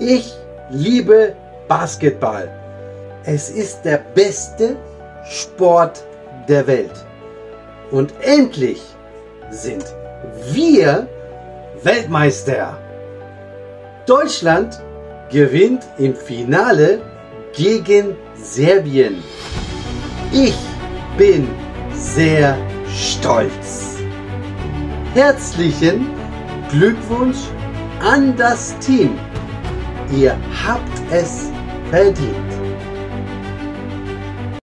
Ich liebe Basketball. Es ist der beste Sport der Welt. Und endlich sind wir Weltmeister. Deutschland gewinnt im Finale gegen Serbien. Ich bin sehr stolz. Herzlichen Glückwunsch an das Team. Ihr habt es verdient.